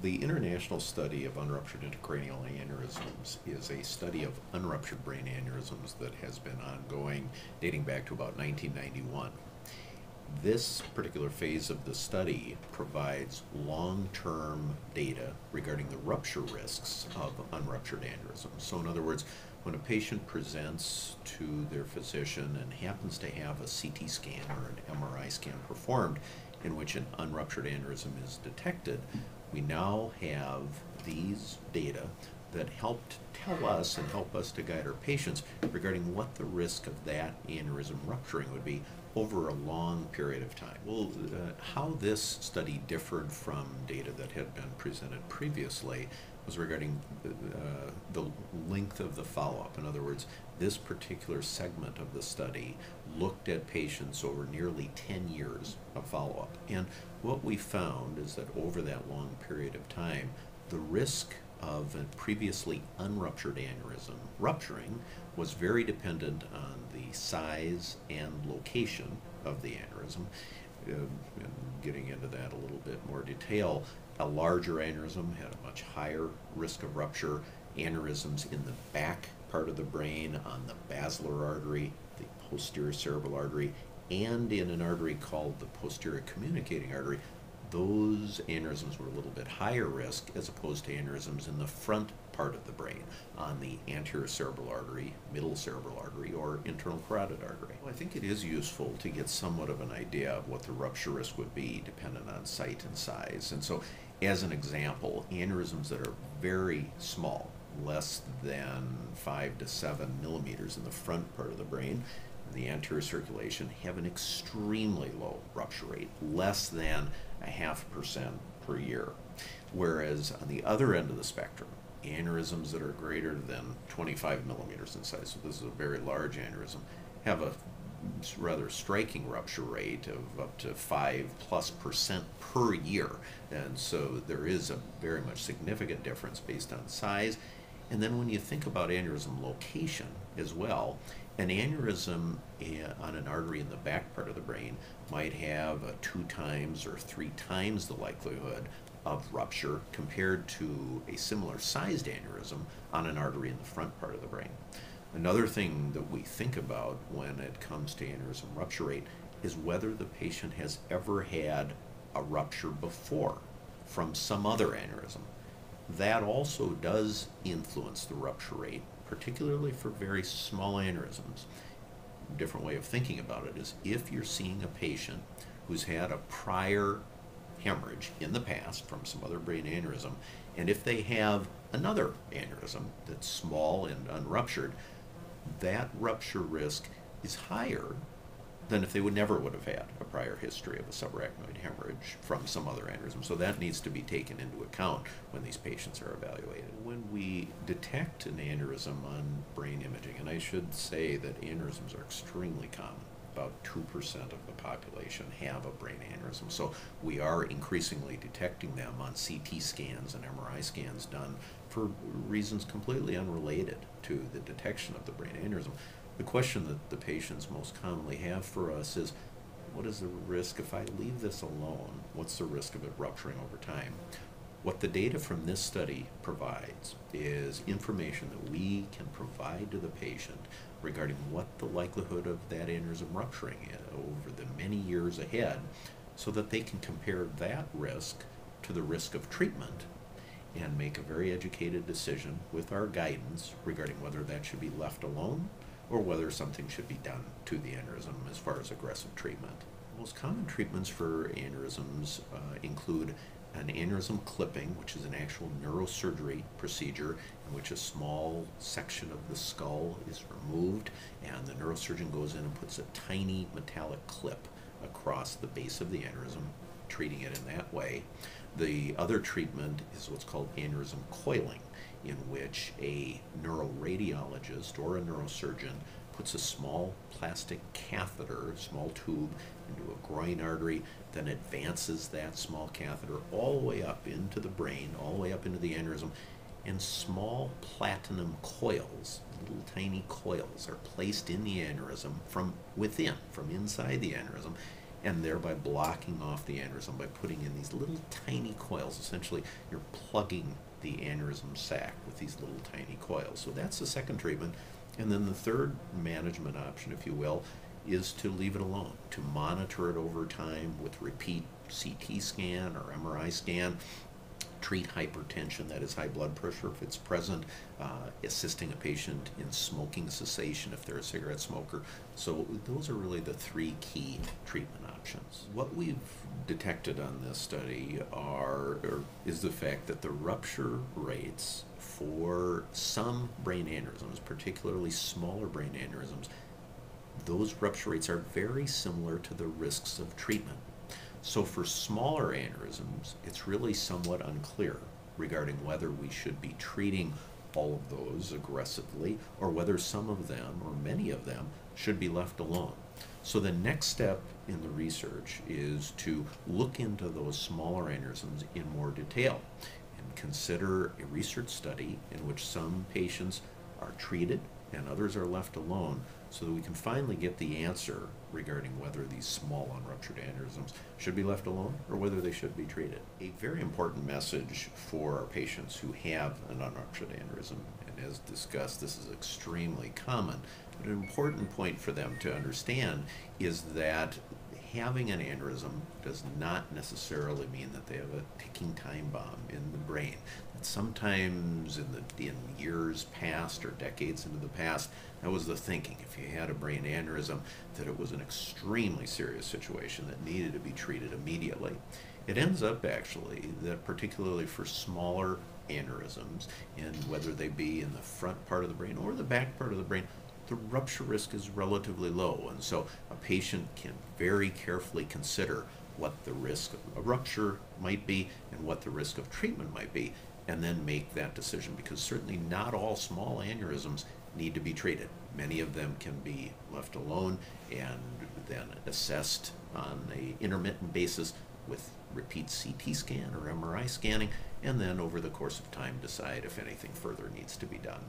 The International Study of Unruptured Intracranial Aneurysms is a study of unruptured brain aneurysms that has been ongoing dating back to about 1991. This particular phase of the study provides long-term data regarding the rupture risks of unruptured aneurysms. So in other words, when a patient presents to their physician and happens to have a CT scan or an MRI scan performed in which an unruptured aneurysm is detected, we now have these data that help to tell us and help us to guide our patients regarding what the risk of that aneurysm rupturing would be over a long period of time. Well, uh, how this study differed from data that had been presented previously was regarding uh, the length of the follow-up. In other words, this particular segment of the study looked at patients over nearly 10 years of follow-up. And what we found is that over that long period of time, the risk of a previously unruptured aneurysm rupturing was very dependent on the size and location of the aneurysm. Uh, getting into that a little bit more detail, a larger aneurysm had a much higher risk of rupture. Aneurysms in the back part of the brain, on the basilar artery, the posterior cerebral artery, and in an artery called the posterior communicating artery, those aneurysms were a little bit higher risk as opposed to aneurysms in the front part of the brain on the anterior cerebral artery, middle cerebral artery, or internal carotid artery. Well, I think it is useful to get somewhat of an idea of what the rupture risk would be dependent on site and size. And so, as an example, aneurysms that are very small, less than 5 to 7 millimeters in the front part of the brain, the anterior circulation have an extremely low rupture rate, less than a half percent per year. Whereas on the other end of the spectrum, aneurysms that are greater than 25 millimeters in size, so this is a very large aneurysm, have a rather striking rupture rate of up to 5 plus percent per year. And so there is a very much significant difference based on size. And then when you think about aneurysm location as well, an aneurysm on an artery in the back part of the brain might have a two times or three times the likelihood of rupture compared to a similar sized aneurysm on an artery in the front part of the brain. Another thing that we think about when it comes to aneurysm rupture rate is whether the patient has ever had a rupture before from some other aneurysm. That also does influence the rupture rate, particularly for very small aneurysms. Different way of thinking about it is if you're seeing a patient who's had a prior hemorrhage in the past from some other brain aneurysm, and if they have another aneurysm that's small and unruptured, that rupture risk is higher than if they would never would have had a prior history of a subarachnoid hemorrhage from some other aneurysm. So that needs to be taken into account when these patients are evaluated. When we detect an aneurysm on brain imaging, and I should say that aneurysms are extremely common, about 2% of the population have a brain aneurysm. So we are increasingly detecting them on CT scans and MRI scans done for reasons completely unrelated to the detection of the brain aneurysm. The question that the patients most commonly have for us is, what is the risk if I leave this alone? What's the risk of it rupturing over time? What the data from this study provides is information that we can provide to the patient regarding what the likelihood of that aneurysm rupturing over the many years ahead so that they can compare that risk to the risk of treatment and make a very educated decision with our guidance regarding whether that should be left alone or whether something should be done to the aneurysm as far as aggressive treatment. Most common treatments for aneurysms uh, include an aneurysm clipping, which is an actual neurosurgery procedure in which a small section of the skull is removed and the neurosurgeon goes in and puts a tiny metallic clip across the base of the aneurysm, treating it in that way. The other treatment is what's called aneurysm coiling, in which a neuroradiologist or a neurosurgeon puts a small plastic catheter, small tube, into a groin artery, then advances that small catheter all the way up into the brain, all the way up into the aneurysm, and small platinum coils, little tiny coils, are placed in the aneurysm from within, from inside the aneurysm, and thereby blocking off the aneurysm by putting in these little tiny coils. Essentially, you're plugging the aneurysm sac with these little tiny coils. So that's the second treatment. And then the third management option, if you will, is to leave it alone, to monitor it over time with repeat CT scan or MRI scan, treat hypertension, that is high blood pressure if it's present, uh, assisting a patient in smoking cessation if they're a cigarette smoker. So those are really the three key treatment What we've detected on this study are is the fact that the rupture rates for some brain aneurysms, particularly smaller brain aneurysms, those rupture rates are very similar to the risks of treatment. So for smaller aneurysms, it's really somewhat unclear regarding whether we should be treating all of those aggressively or whether some of them or many of them should be left alone. So the next step in the research is to look into those smaller aneurysms in more detail and consider a research study in which some patients are treated and others are left alone so that we can finally get the answer regarding whether these small unruptured aneurysms should be left alone or whether they should be treated. A very important message for our patients who have an unruptured aneurysm, and as discussed, this is extremely common, an important point for them to understand is that having an aneurysm does not necessarily mean that they have a ticking time bomb in the brain. sometimes in the in years past or decades into the past, that was the thinking. If you had a brain aneurysm, that it was an extremely serious situation that needed to be treated immediately. It ends up actually that particularly for smaller aneurysms, and whether they be in the front part of the brain or the back part of the brain, the rupture risk is relatively low. And so a patient can very carefully consider what the risk of a rupture might be and what the risk of treatment might be, and then make that decision because certainly not all small aneurysms need to be treated. Many of them can be left alone and then assessed on a intermittent basis with repeat CT scan or MRI scanning, and then over the course of time decide if anything further needs to be done.